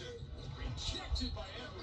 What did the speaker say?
Rejected by Anderson.